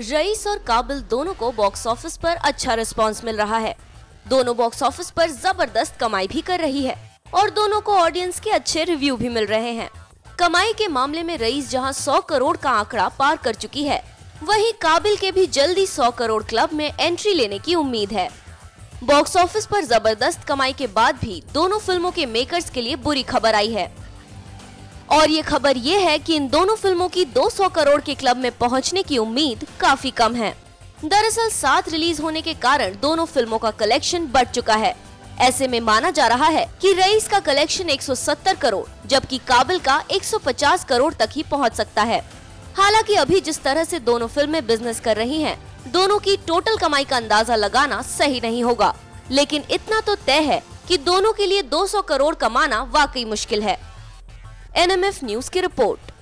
Rice और काबिल दोनों को बॉक्स ऑफ़िस पर अच्छा रिस्पांस मिल रहा है। दोनों बॉक्स ऑफ़िस पर ज़बरदस्त कमाई भी कर रही है और दोनों को ऑडियंस के अच्छे रिव्यू भी मिल रहे हैं। कमाई के मामले में रईस जहाँ 100 करोड़ का आंकड़ा पार कर चुकी है, वहीं काबिल के भी जल्दी 100 करोड़ क्लब में एंट्री लेने की उम्मीद है। बॉक्स ऑफ़िस पर ज़बरदस्त कमाई के बाद भी दोनों फ़िल्मों के मेकर्स के लिए बुरी खबर आई है। और ये खबर ये है कि इन दोनों फ़िल्मों की 200 करोड़ के क्लब में पहुँचने की उम्मीद काफ़ी कम है। दरअसल साथ रिलीज़ होने के कारण दोनों फ़िल्मों का कलेक्शन बढ़ चुका है। ऐसे में माना जा रहा है कि रईस का कलेक्शन 170 करोड़ जबकि काबिल का 150 करोड़ तक ही पहुँच सकता है। हालाँकि अभी जिस तरह से दोनों फ़िल्में बिज़नेस कर रही हैं, दोनों की टोटल कमाई का अंदाज़ा लगाना सही नहीं होगा। लेकिन इतना तो तय है कि दोनों के लिए 200 करोड़ कमाना वाकई मुश्किल है। एनएमएफ न्यूज़ की रिपोर्ट।